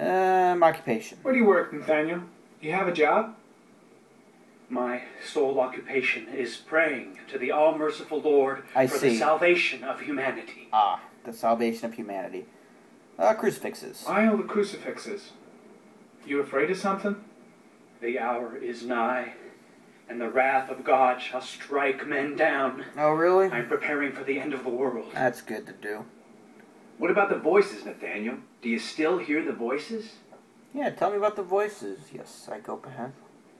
Um, occupation. Where do you work, Nathaniel? You have a job? My sole occupation is praying to the all merciful Lord I for see. the salvation of humanity. Ah, the salvation of humanity. Uh, crucifixes. I own the crucifixes. You afraid of something? The hour is nigh, and the wrath of God shall strike men down. Oh, really? I'm preparing for the end of the world. That's good to do. What about the voices, Nathaniel? Do you still hear the voices? Yeah, tell me about the voices. Yes, psychopath.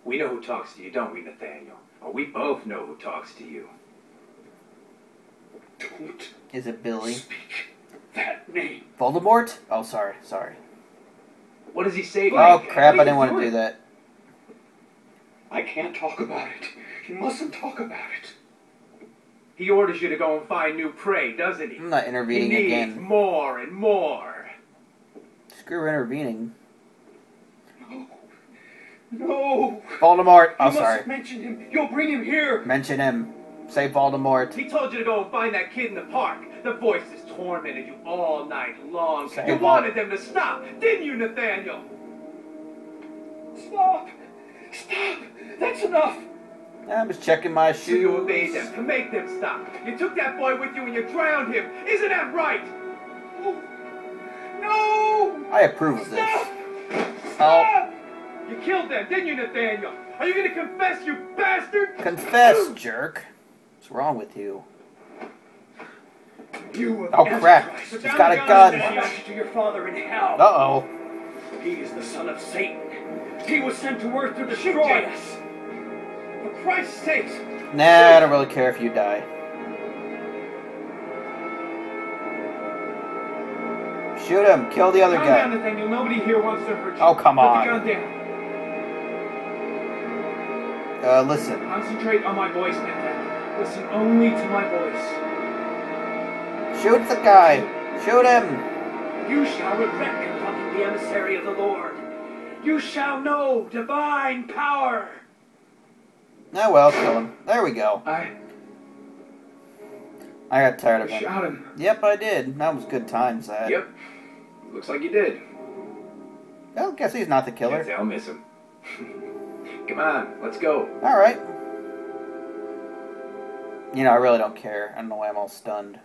We know who talks to you, don't we, Nathaniel? Or we both know who talks to you. Don't Is it Billy? speak that name. Voldemort? Oh, sorry, sorry. What does he say to Oh, crap, I didn't want to do that. I can't talk about it. You mustn't talk about it. He orders you to go and find new prey, doesn't he? I'm not intervening He needs again. more and more. Screw intervening. No. Voldemort! You Oh, must sorry. mention him. You'll bring him here. Mention him. Say Voldemort. He told you to go and find that kid in the park. The voices tormented you all night long. Say you wanted them to stop, didn't you, Nathaniel? Stop. Stop. That's enough. I'm just checking my So you obeyed shoes. them to make them stop. You took that boy with you and you drowned him. Isn't that right? No. I approve of this. Stop. Oh, You killed them, didn't you, Nathaniel? Are you gonna confess, you bastard? confess, jerk. What's wrong with you? You Oh, crap. Antichrist. He's got a gun, gun. To your father in hell. Uh oh. He is the son of Satan. He was sent to earth to destroy us. For Christ's sake. Nah, I don't really care if you die. Shoot him. Kill the other Calm down, guy. Nathaniel. Nobody here wants to hurt you. Oh, come Put on. the gun down. Uh, listen. Concentrate on my voice, Nathaniel. Listen only to my voice. Shoot the guy. Shoot him. You shall regret confronting the emissary of the Lord. You shall know divine power. Oh well, kill him. There we go. I, I got tired of him. shot him. Yep, I did. That was good times. That. Yep. Looks like you did. Well, guess he's not the Can't killer. say I'll miss him. Come on, let's go. All right. You know, I really don't care. I don't know why I'm all stunned.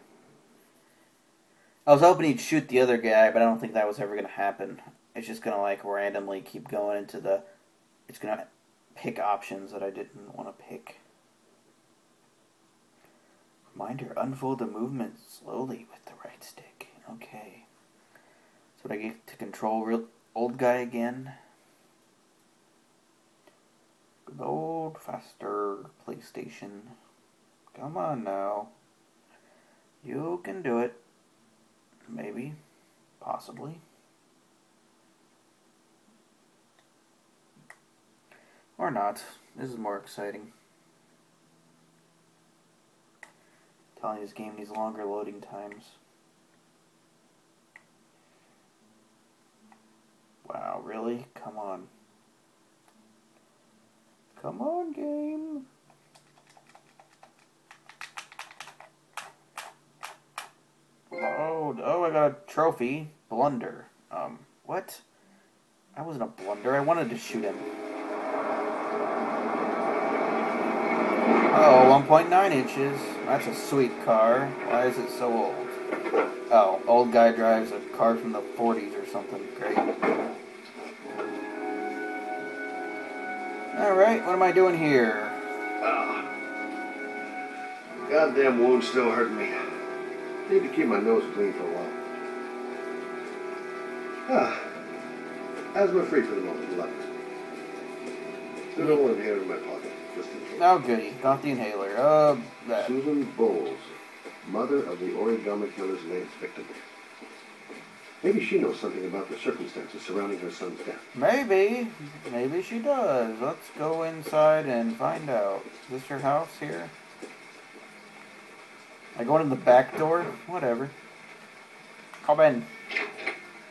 I was hoping he'd shoot the other guy, but I don't think that was ever going to happen. It's just going to, like, randomly keep going into the. It's going to pick options that I didn't want to pick. Reminder unfold the movement slowly with the right stick. Okay. So I get to control real old guy again. Good old faster PlayStation. Come on now. You can do it. Maybe. Possibly. Or not. This is more exciting. telling this game needs longer loading times. Wow, really? Come on. Come on, game. Oh, oh, I got a trophy. Blunder. Um, what? I wasn't a blunder. I wanted to shoot him. Oh, 1.9 inches. That's a sweet car. Why is it so old? Oh, old guy drives a car from the 40s or something. Great. Alright, what am I doing here? Ah. Goddamn wound's still hurting me. Need to keep my nose clean for a while. Ah. Asthma free for the moment. Love it. No one here in my pocket. Just in case. Oh, goody. Got the inhaler. Uh, that. Susan Bowles, mother of the origami killer's latest victim. Maybe she knows something about the circumstances surrounding her son's death. Maybe. Maybe she does. Let's go inside and find out. Is this your house here? I go in the back door? Whatever. Come in.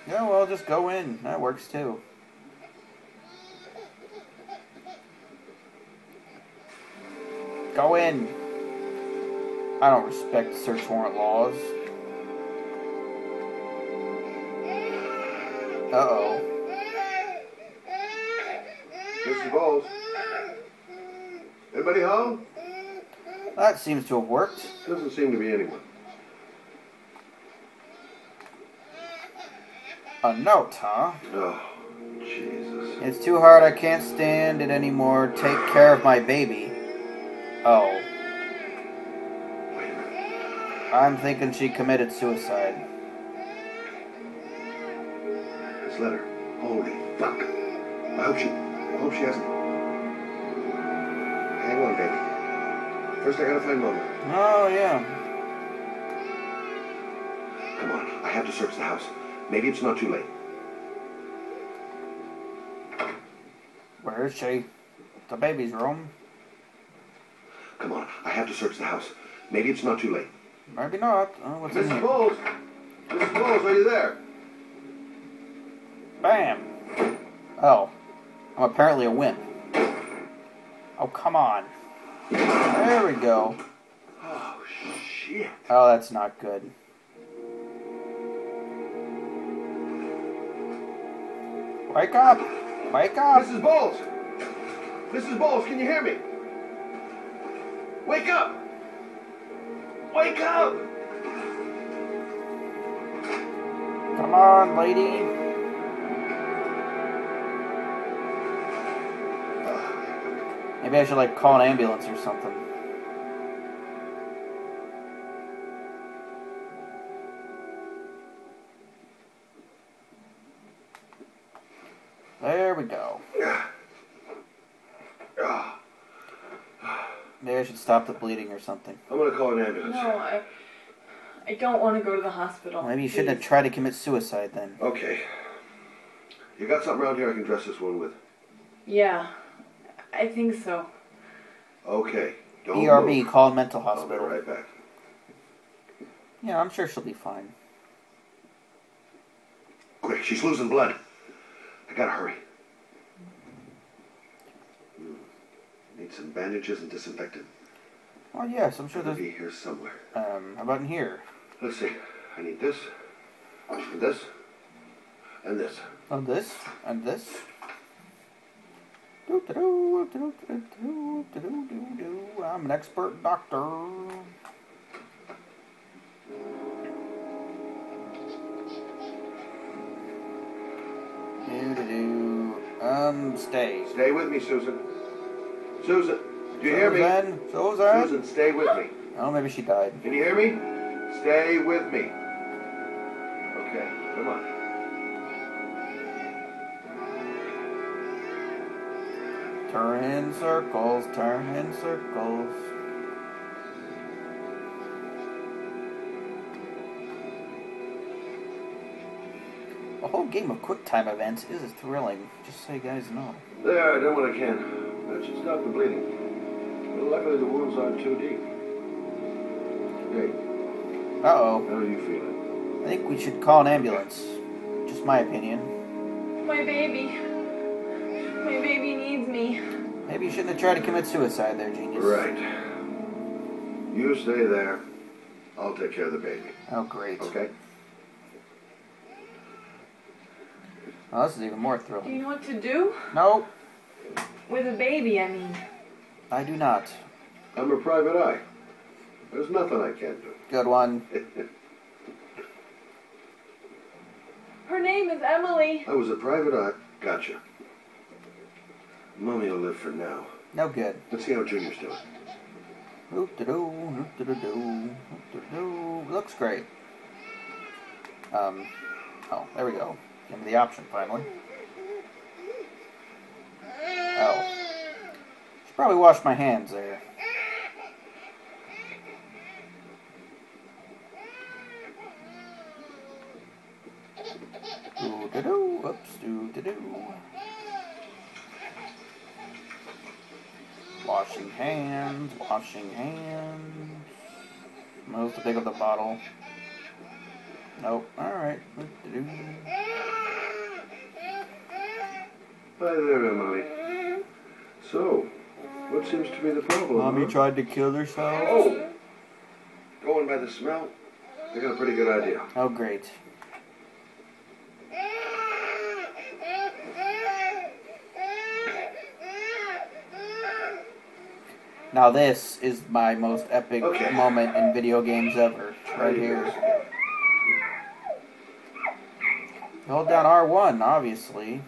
Yeah, well, just go in. That works too. Go in. I don't respect search warrant laws. Uh oh. Mrs. Bowles. Anybody home? That seems to have worked. Doesn't seem to be anyone. A note, huh? Oh, Jesus. It's too hard, I can't stand it anymore. Take care of my baby. Oh, Wait a minute. I'm thinking she committed suicide. This letter. Holy fuck. I hope she. I hope she hasn't. Hang on, baby. First, I gotta find Mama. Oh, yeah. Come on. I have to search the house. Maybe it's not too late. Where is she? The baby's room? Come on. I have to search the house. Maybe it's not too late. Maybe not. Oh, what's in Mrs. here? Bowles. Mrs. Bowles, are you there? Bam! Oh. I'm apparently a wimp. Oh, come on. There we go. Oh, shit. Oh, that's not good. Wake up! Wake up! Mrs. Bowles! Mrs. Bowles, can you hear me? Wake up! Wake up! Come on, lady. Maybe I should like call an ambulance or something. Stop the bleeding or something. I'm gonna call an ambulance. No, I, I don't want to go to the hospital. Maybe you shouldn't have tried to commit suicide then. Okay. You got something around here I can dress this one with? Yeah, I think so. Okay. Don't ERB, move. call a mental I'll be hospital. right back. Yeah, I'm sure she'll be fine. Quick, she's losing blood. I gotta hurry. Hmm. Need some bandages and disinfectant. Well, yes, I'm sure there's. be here somewhere. Um, how about in here? Let's see. I need this, and this, and this. And this, and this. Doo-doo-doo, doo-doo-doo, doo-doo-doo-doo. I'm an expert doctor. Doo-doo-doo. Um, stay. Stay with me, Susan. Susan, do you hear me? Susan, Susan. Susan, stay with me. Oh, maybe she died. Can you hear me? Stay with me. Okay, come on. Turn in circles, turn in circles. A whole game of quick time events is thrilling, just so you guys know. There, I done what I can. That should stop the bleeding. But luckily the wounds aren't too deep. Hey, Uh oh. how are you feeling? I think we should call an ambulance. Just my opinion. My baby. My baby needs me. Maybe you shouldn't have tried to commit suicide there, genius. Right. You stay there. I'll take care of the baby. Oh, great. Okay? Oh, this is even more thrilling. Do you know what to do? No, With a baby, I mean. I do not. I'm a private eye. There's nothing I can't do. Good one. Her name is Emily. I was a private eye. Gotcha. Mommy will live for now. No good. Let's see how Junior's doing. Oop-de-doo, oop-de-doo, oop-de-doo. Looks great. Um, oh, there we go. Give me the option finally. Oh. Probably wash my hands there. Doo-de-doo, oops, doo-de-doo. Washing hands, washing hands. Most the big of the bottle. Nope. Alright. Hi there, Emily. So, what seems to be the problem? Mommy huh? tried to kill herself. Oh! Going by the smell, I got a pretty good idea. Oh, great. Now this is my most epic Okay. moment in video games ever. Right here. Hold down R1, obviously.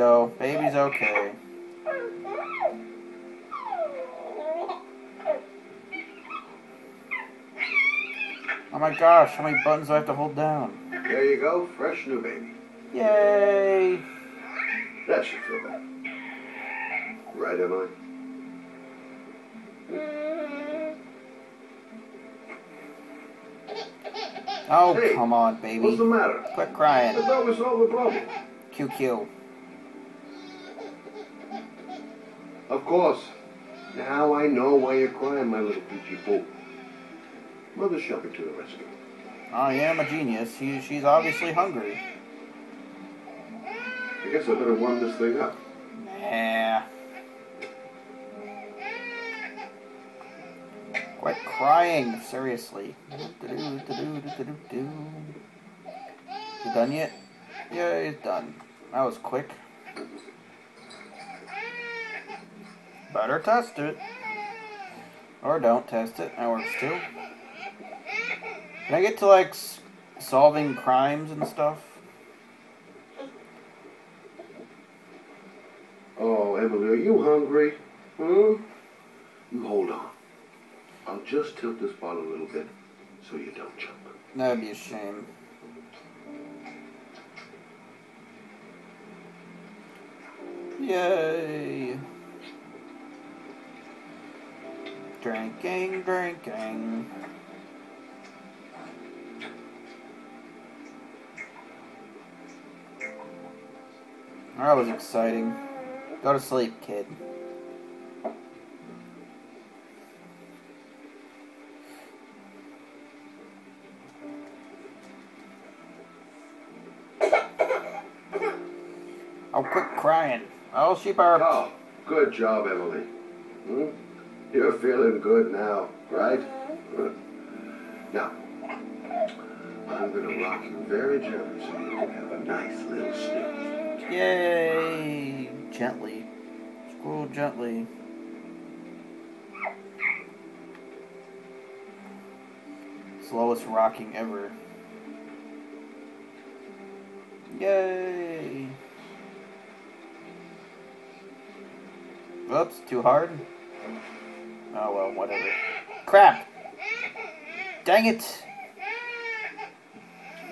Go. Baby's okay. Oh my gosh, how many buttons do I have to hold down? There you go, fresh new baby. Yay! That should feel better. Right, Emily? Oh, Hey, come on, baby. What's the matter? Quit I crying. thought we solved the problem. QQ. Of course. Now I know why you're crying, my little peachy poo. Mother shall be to the rescue. I am a genius. She, she's obviously hungry. I guess I better warm this thing up. Nah. Quit crying, seriously. You done yet? Yeah, it's done. That was quick. Better test it. Or don't test it. That works too. Can I get to like s- solving crimes and stuff? Oh, Emily, are you hungry? Hmm? You hold on. I'll just tilt this bottle a little bit so you don't choke. That'd be a shame. Yay! Drinking, drinking. That was exciting. Go to sleep, kid. Oh, quit crying. Oh, she burped. Oh, good job, Emily. Hmm? You're feeling good now, right? Now, I'm gonna rock you very gently so you can have a nice little snooze. Yay! Gently. Scroll gently. Slowest rocking ever. Yay! Oops, too hard? Oh well, whatever. Crap! Dang it!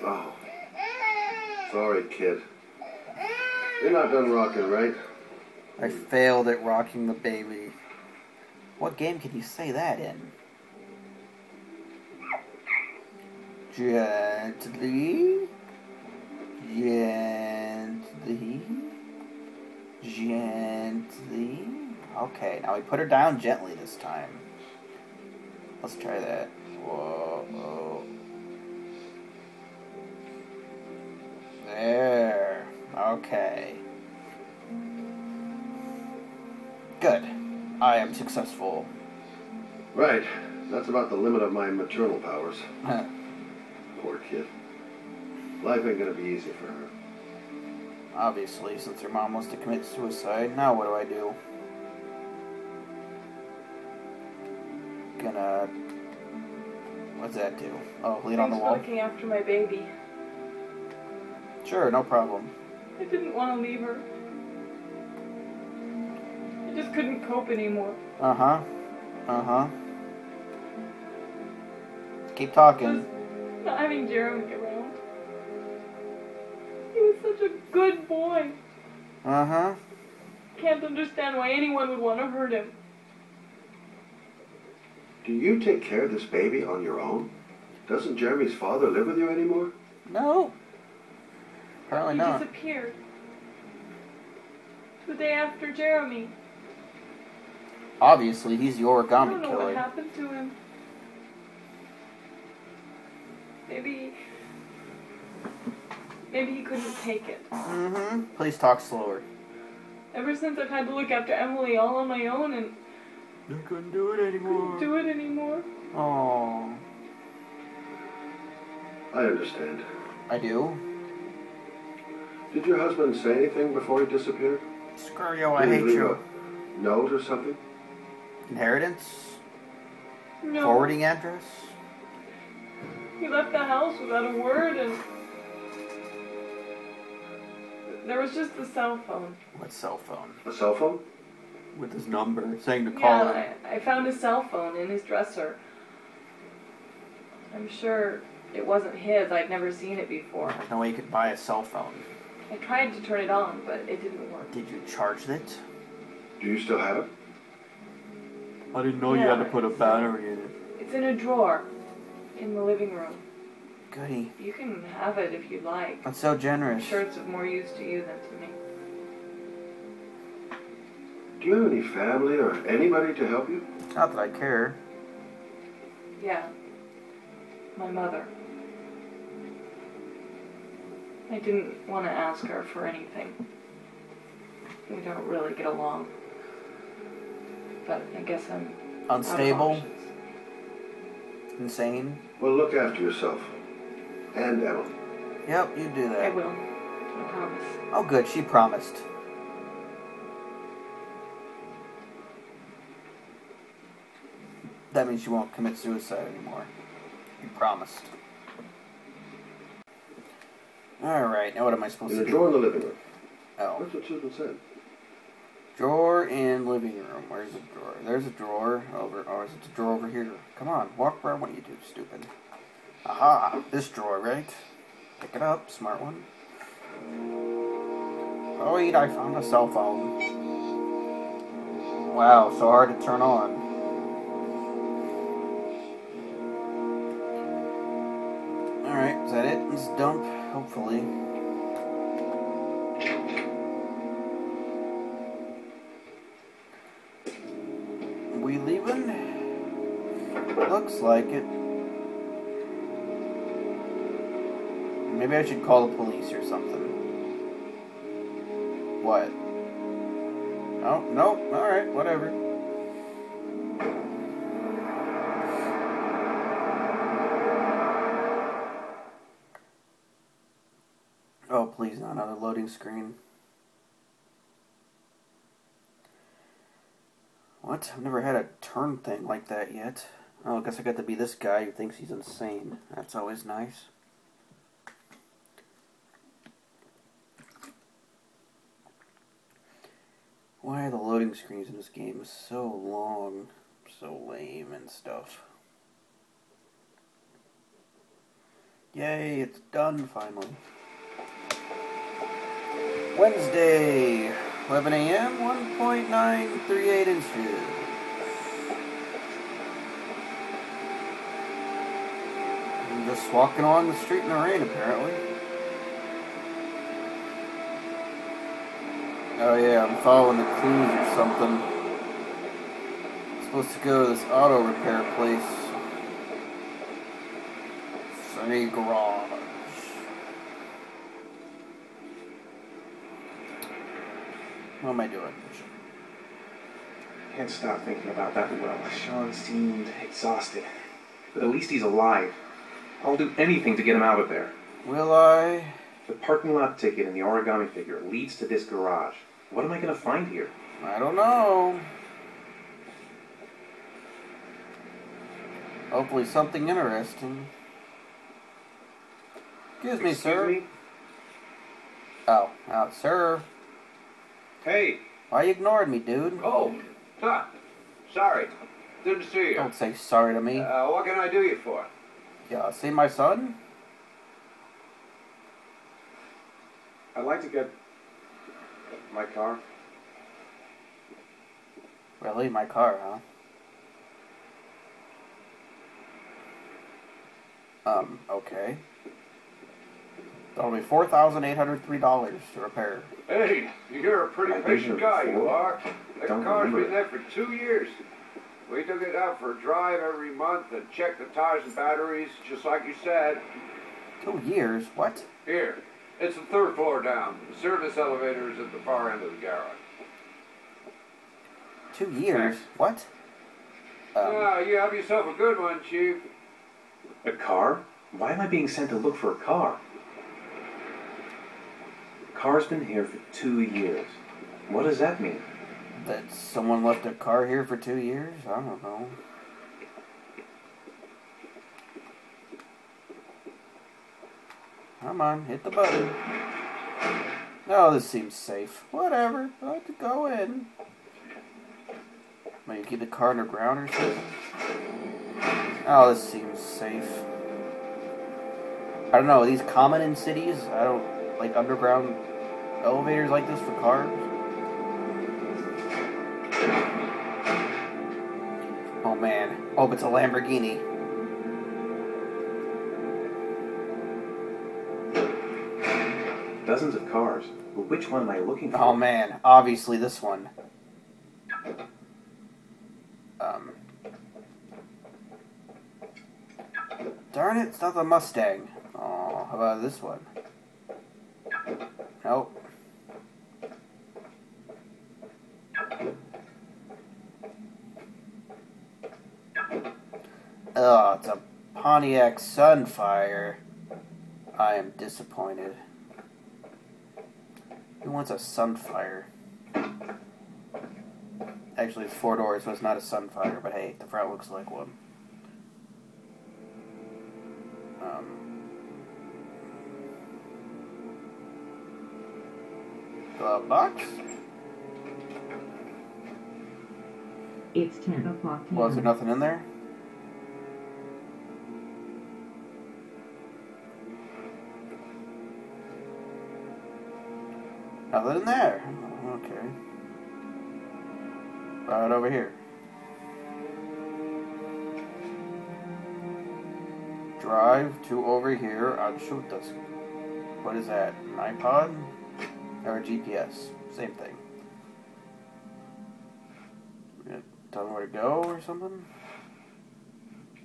Oh, sorry, kid. You're not done rocking, right? I failed at rocking the baby. What game can you say that in? Gently. Gently. Okay, now we put her down gently this time. Let's try that. Whoa. whoa. There. Okay. Good. I am successful. Right. That's about the limit of my maternal powers. Poor kid. Life ain't gonna be easy for her. Obviously, since her mom wants to commit suicide, now what do I do? Gonna. What's that do? Oh, lean on the Thanks for wall? looking after my baby. Sure, no problem. I didn't want to leave her. I just couldn't cope anymore. Uh huh. Uh huh. Keep talking. Just not having Jeremy around. He was such a good boy. Uh huh. Can't understand why anyone would want to hurt him. Do you take care of this baby on your own? Doesn't Jeremy's father live with you anymore? No. Apparently he not. He disappeared. The day after Jeremy. Obviously, he's the origami killer. I origami don't know what happened to him. Maybe. Maybe he couldn't take it. Mm-hmm. Please talk slower. Ever since I've had to look after Emily all on my own and You couldn't do it anymore. couldn't do it anymore. Oh. I understand. I do. Did your husband say anything before he disappeared? Screw you, I hate leave you. a note or something? Inheritance? No. Forwarding address? He left the house without a word and. There was just the cell phone. What cell phone? A cell phone? With his number, saying to call him. Yeah, I, I found his cell phone in his dresser. I'm sure it wasn't his. I'd never seen it before. No way you could buy a cell phone. I tried to turn it on, but it didn't work. Did you charge it? Do you still have it? I didn't know you had to put a battery in it. It's in a drawer in the living room. Goody. You can have it if you'd like. That's so generous. I'm generous. sure it's of more use to you than to me. Do you have any family or anybody to help you? Not that I care. Yeah. My mother. I didn't want to ask her for anything. We don't really get along. But I guess I'm out of Unstable, options. insane. Well, look after yourself. And Emily. Yep, you do that. I will. I promise. Oh, good. She promised. That means you won't commit suicide anymore. You promised. Alright, now what am I supposed In to a do? drawer in the living room. Oh. That's what Susan said. Drawer in living room. Where's the drawer? There's a drawer over. Or is it the drawer over here? Come on, walk where I want you to, stupid. Aha! This drawer, right? Pick it up, smart one. Oh wait, I found a cell phone. Wow, so hard to turn on. Is that? This dump, hopefully. We leaving? Looks like it. Maybe I should call the police or something. What? Oh, no. Alright, whatever. Another loading screen. What? I've never had a turn thing like that yet. Oh, I guess I got to be this guy who thinks he's insane. That's always nice. Why are the loading screens in this game so long, so lame and stuff? Yay, it's done finally. Wednesday, 11 a.m., 1.938 inches. I'm just walking along the street in the rain, apparently. Oh yeah, I'm following the clues or something. supposed to go to this auto repair place. Sunny Garage. What am I doing? Can't stop thinking about that well. Shaun seemed exhausted. But at least he's alive. I'll do anything to get him out of there. Will I? The parking lot ticket and the origami figure leads to this garage. What am I going to find here? I don't know. Hopefully something interesting. Excuse me, sir. me? Oh, out, sir. Hey. Why you ignored me, dude? Oh. Huh. Sorry. Didn't see you. Don't say sorry to me. Uh, what can I do you for? Yeah, see my son? I'd like to get my car. Really? My car, huh? Um, okay. That'll be four thousand eight hundred three dollars to repair. Hey, you're a pretty I've patient here guy, you are. That Don't car's remember been there for two years. We took it out for a drive every month and checked the tires and batteries, just like you said. Two years? What? Here, it's the third floor down. The service elevator is at the far end of the garage. Two years? What? Um, Ah, you have yourself a good one, Chief. A car? Why am I being sent to look for a car? Car's been here for two years. What does that mean? That someone left a car here for two years? I don't know. Come on, hit the button. Oh, this seems safe. Whatever. Let's go in. Maybe keep the car underground or something? Oh, this seems safe. I don't know, these common in cities? I don't like underground elevators like this for cars? Oh man. Oh, it's a Lamborghini. Dozens of cars. But which one am I looking for? Oh man, obviously this one. Um. Darn it, it's not the Mustang. Oh, how about this one? Nope. Oh, it's a Pontiac Sunfire. I am disappointed. Who wants a Sunfire? Actually, it's four doors, so it's not a Sunfire, but hey, the front looks like one. Um, glove box? It's 10 o'clock Well, is there nothing in there? Nothing in there. Okay. Right over here. Drive to over here on shoot this. What is that? An iPod? Or a GPS? Same thing. Tell me where to go or something?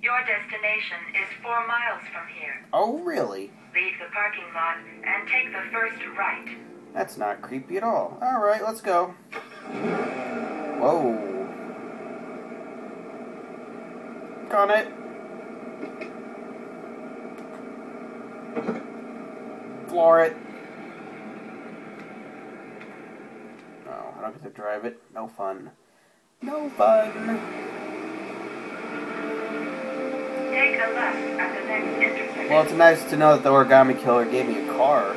Your destination is four miles from here. Oh, really? Leave the parking lot and take the first right. That's not creepy at all. Alright, let's go. Whoa. Got it. Floor it. Oh, I don't get to drive it. No fun. No fun. Take a left at the next. Well, it's nice to know that the origami killer gave me a car.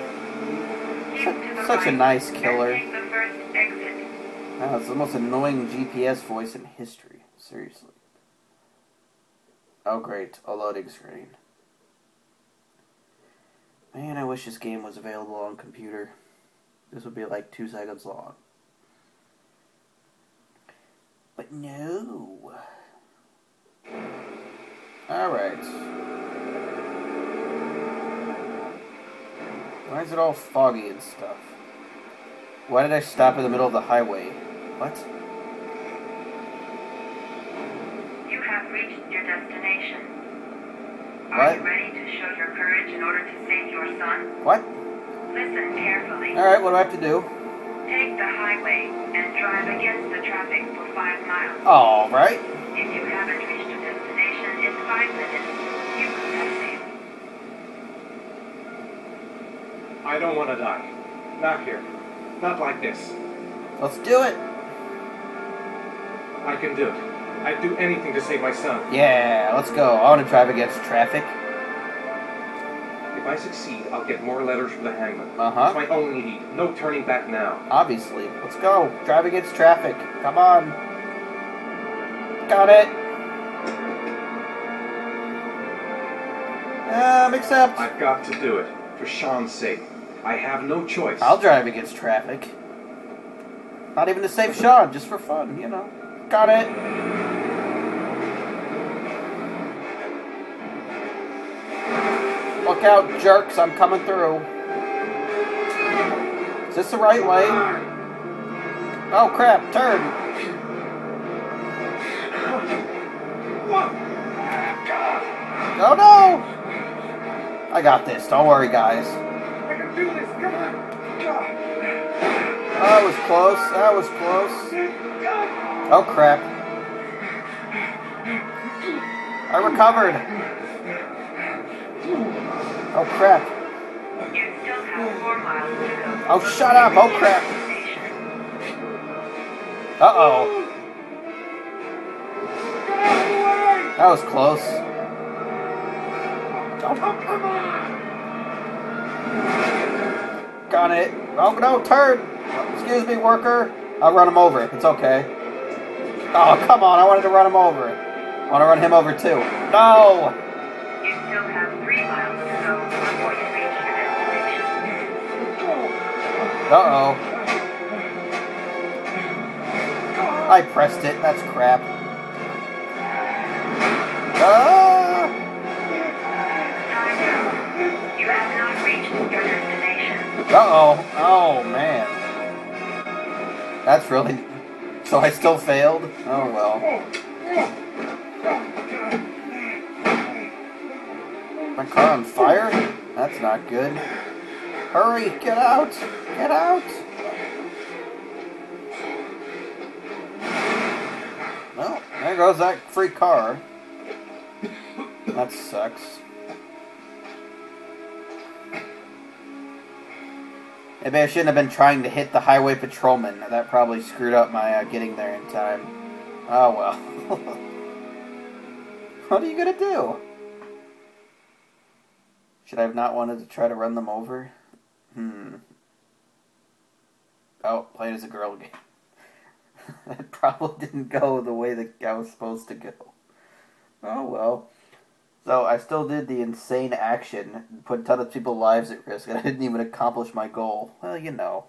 Such a nice killer. take the first exit. Wow, it's the most annoying GPS voice in history. Seriously. Oh, great. A loading screen. Man, I wish this game was available on computer. This would be like two seconds long. But no. Alright. Why is it all foggy and stuff? Why did I stop in the middle of the highway? What? You have reached your destination. Are What? you ready to show your courage in order to save your son? What? Listen carefully. Alright, what do I have to do? Take the highway and drive against the traffic for five miles. Alright. If you haven't reached your destination in five minutes, you could have failed. I don't want to die. Not here. Not like this. Let's do it. I can do it. I'd do anything to save my son. Yeah, let's go. I want to drive against traffic. If I succeed, I'll get more letters from the hangman. Uh huh. It's my only need. No turning back now. Obviously. Let's go. Drive against traffic. Come on. Got it. Um, except. I've got to do it. For Shaun's sake. I have no choice. I'll drive against traffic. Not even to save Shaun, just for fun, you know. Got it. Look out, jerks, I'm coming through. Is this the right way? Oh crap, turn. Oh no! I got this, don't worry guys. Do this. Come on. That was close, that was close. Oh crap. I recovered. Oh crap. Oh, shut up! Oh, crap! Uh oh. That was close. Got it. Oh no, turn! Excuse me, worker. I'll run him over. It's okay. Oh, come on. I wanted to run him over. I want to run him over too. No! You still have three miles to go before you reach your destination. Uh oh. I pressed it. That's crap. Ah! Destination. Uh oh. Oh man. That's really. So I still failed? Oh well. My car on fire? That's not good. Hurry, get out! Get out! Well, there goes that free car. That sucks. Maybe I shouldn't have been trying to hit the highway patrolman. That probably screwed up my uh, getting there in time. Oh well. what are you gonna do? Should I have not wanted to try to run them over? Hmm. Oh, played as a girl game. that probably didn't go the way that I was supposed to go. Oh well. So I still did the insane action, put a ton of people's lives at risk, and I didn't even accomplish my goal. Well, you know,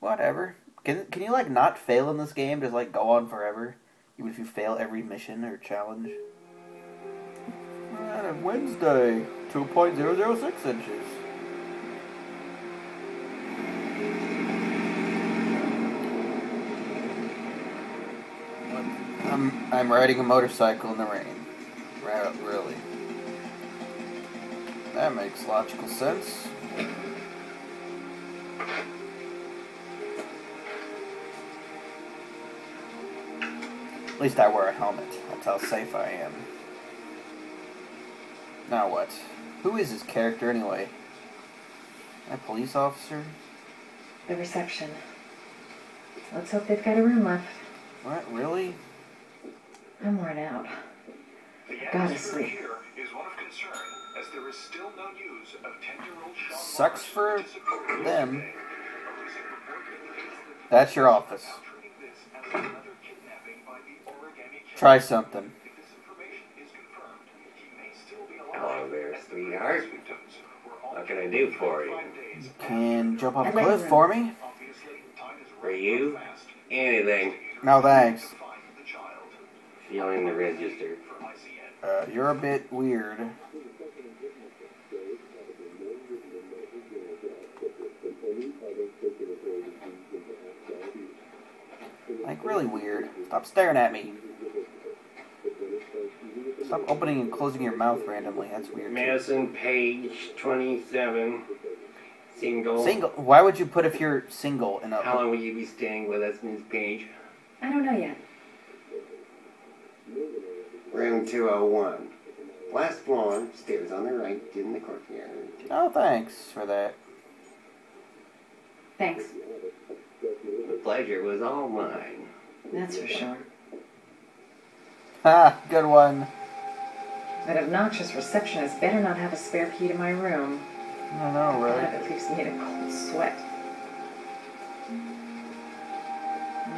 whatever. Can can you like not fail in this game? Just like go on forever, even if you fail every mission or challenge. Wednesday, two point zero zero six inches. I'm I'm riding a motorcycle in the rain. Really. That makes logical sense. At least I wear a helmet. That's how safe I am. Now what? Who is this character anyway? A police officer? The reception. Let's hope they've got a room left. What, really? I'm worn out. Gotta sleep. Sucks for them. That's your office. Try something. Hello there, sweetheart. What can I do for you? Can jump off a cliff for me? For you? Anything. No thanks. Feeling the register. Uh, you're a bit weird. Like, really weird. Stop staring at me. Stop opening and closing your mouth randomly. That's weird. too. Madison Paige, 27. Single. Single. Why would you put if you're single in a. How long will you be staying with us, Miss Paige? I don't know yet. Room 201. Last floor, stairs on the right, in the courtyard. Oh, thanks for that. Thanks. The pleasure was all mine. That's for sure. Ah, Good one. That obnoxious receptionist better not have a spare key to my room. I know, God, right? it leaves me in a cold sweat.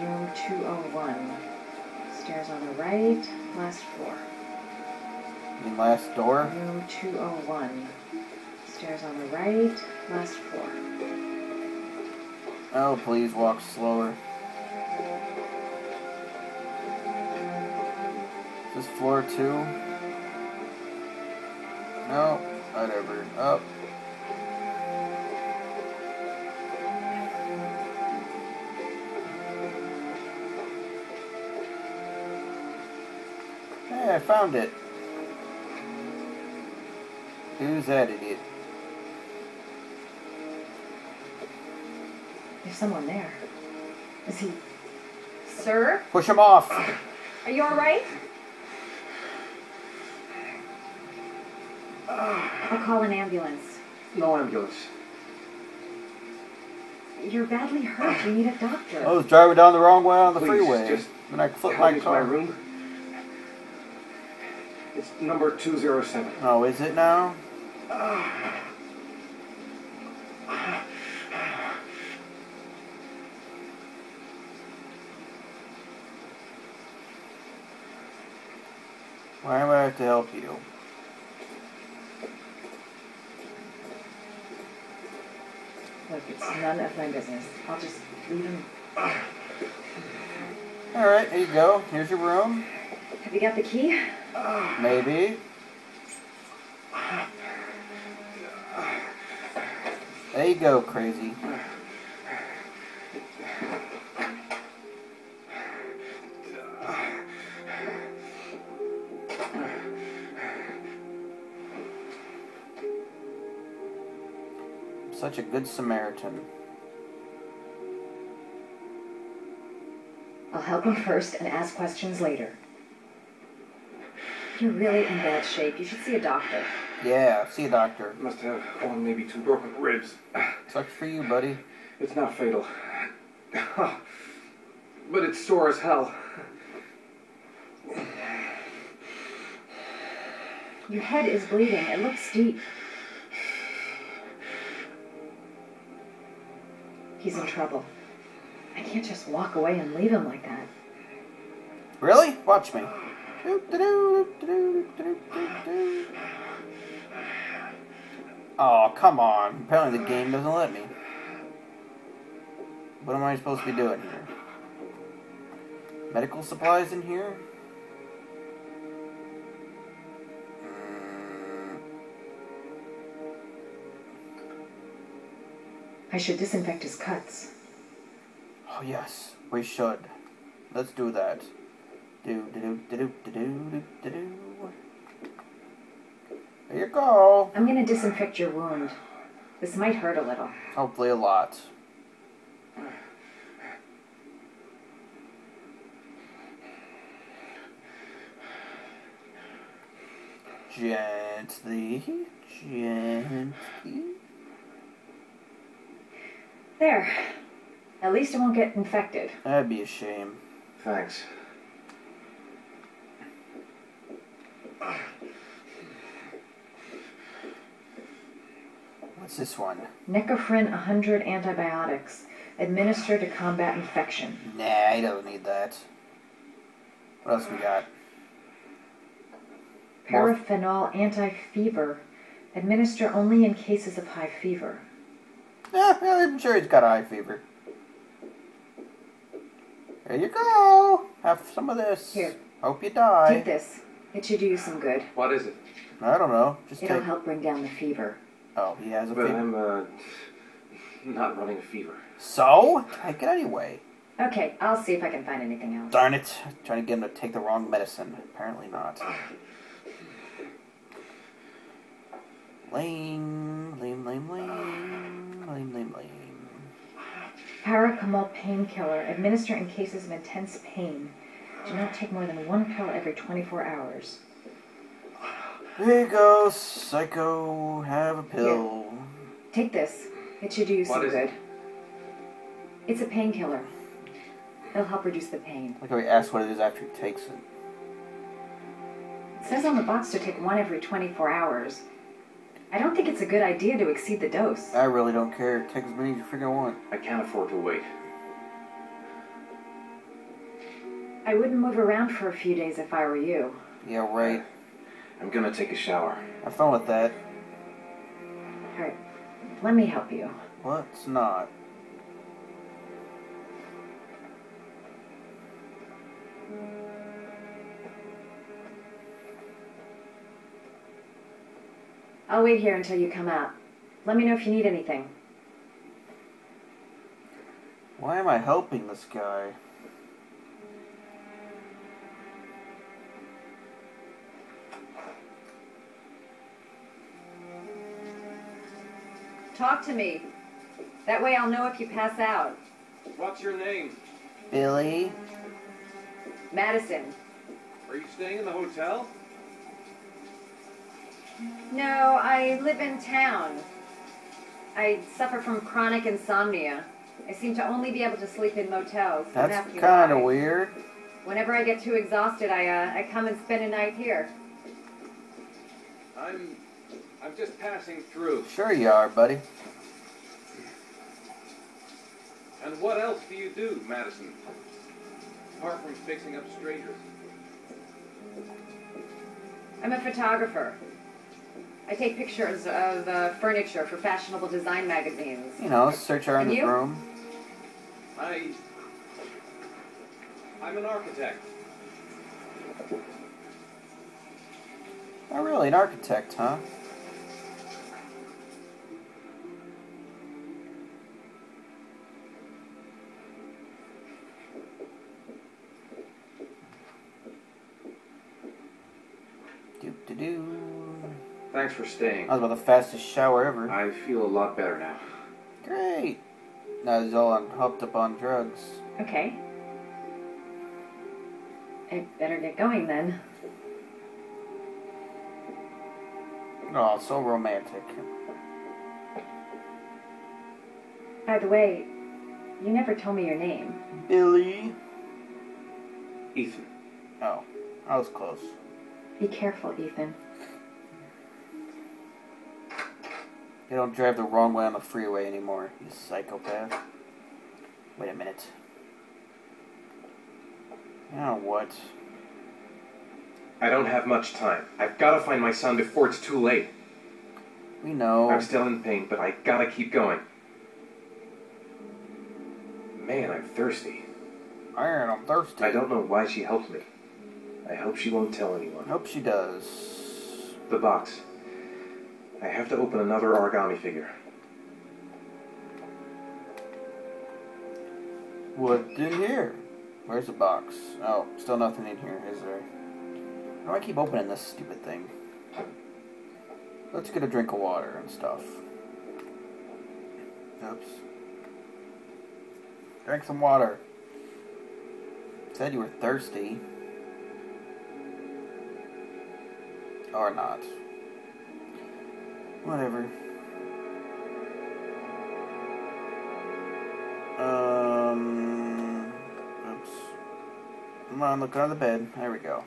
Room 201. Stairs on the right, last floor. Mean last door? Room 201. Stairs on the right, last floor. Oh, please walk slower. Is this floor two? No, whatever. Up. Hey, found it. Who's that idiot? There's someone there. Is he. Sir, Push him off! are you alright? I'll call an ambulance. No ambulance. You're badly hurt. You need a doctor. I was driving down the wrong way on the Please, freeway. just and I flipped Help my me to my car. room. It's number 207. Oh, is it now? Why am I have to help you? Look, it's none of my business. I'll just leave him. Alright, here you go. Here's your room. Have you got the key? Maybe. There you go, crazy. Such a good Samaritan. I'll help him first and ask questions later. You're really in bad shape. You should see a doctor. Yeah, see a doctor. Must have one, maybe two broken ribs. Sucks for you, buddy. It's not fatal. But it's sore as hell. Your head is bleeding. It looks deep. He's in trouble. I can't just walk away and leave him like that. Really? Watch me. Oh, come on. Apparently the game doesn't let me. What am I supposed to be doing here? Medical supplies in here? Hmm. I should disinfect his cuts. Oh, yes. We should. Let's do that. Do, do, do, do, do, do, do, do. There you go. I'm gonna disinfect your wound. This might hurt a little. Hopefully a lot. Gently, gently. There. At least it won't get infected. That'd be a shame. Thanks. What's this one? Necophren 100 antibiotics. Administer to combat infection. Nah, I don't need that. What else we got? Paraphenol anti-fever. Administer only in cases of high fever. Yeah, I'm sure he's got high fever. There you go. Have some of this. Here. Hope you die. Take this. It should do you some good. What is it? I don't know. Just It'll take. help bring down the fever. Oh, he has a But fever. I'm, uh, not running a fever. So take it anyway. Okay, I'll see if I can find anything else. Darn it! Trying to get him to take the wrong medicine. Apparently not. Lame, lame, lame, lame, lame, lame, lame. Paracamol painkiller. Administer in cases of intense pain. Do not take more than one pill every 24 hours. There you go, psycho. Have a pill. Take this. It should do you What some is good. it? It's a painkiller. It'll help reduce the pain. Like how he asks what it is after he takes it. It says on the box to take one every 24 hours. I don't think it's a good idea to exceed the dose. I really don't care. Take as many as you freaking want. I can't afford to wait. I wouldn't move around for a few days if I were you. Yeah, right. I'm gonna take a shower. Have fun with that. Alright, let me help you. Let's not. I'll wait here until you come out. Let me know if you need anything. Why am I helping this guy? Talk to me. That way I'll know if you pass out. What's your name? Billy? Madison. Are you staying in the hotel? No, I live in town. I suffer from chronic insomnia. I seem to only be able to sleep in motels. That's kind of weird. Whenever I get too exhausted, I uh, I come and spend a night here. I'm. I'm just passing through. Sure you are, buddy. And what else do you do, Madison? Apart from fixing up strangers. I'm a photographer. I take pictures of uh, furniture for fashionable design magazines. You know, search around the room. I. I'm an architect. Oh, really? An architect, huh? Thanks for staying. That was about the fastest shower ever. I feel a lot better now. Great. Now he's all on, hopped up on drugs. Okay. I better get going then. Oh, so romantic. By the way, you never told me your name. Billy. Ethan. Oh, I was close. Be careful, Ethan. You don't drive the wrong way on the freeway anymore, you psychopath. Wait a minute. Know what? I don't have much time. I've got to find my son before it's too late. We know. I'm still in pain, but I gotta keep going. Man, I'm thirsty. Iron, I'm thirsty. I don't know why she helped me. I hope she won't tell anyone. Hope she does. The box. I have to open another origami figure. What's in here? Where's the box? Oh, still nothing in here, is there? Why do I keep opening this stupid thing? Let's get a drink of water and stuff. Oops. Drink some water. Said you were thirsty. Or not. Whatever. Um. Oops. Come on, look under the bed. There we go.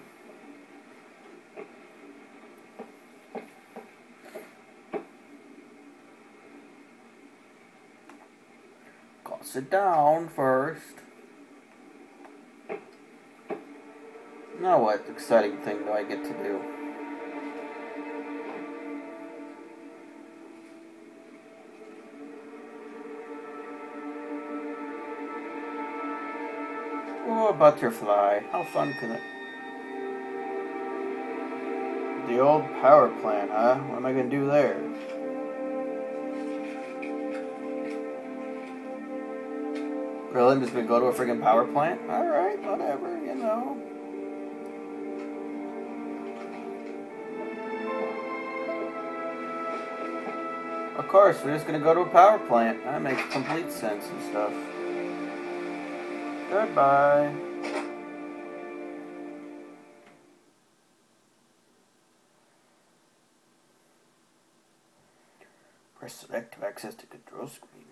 Gotta sit down first. Now what exciting thing do I get to do? Butterfly. How fun can it... The old power plant, huh? What am I gonna do there? Really? Just gonna go to a freaking power plant? Alright, whatever, you know. Of course, we're just gonna go to a power plant. That makes complete sense and stuff. Goodbye. Select to control screen.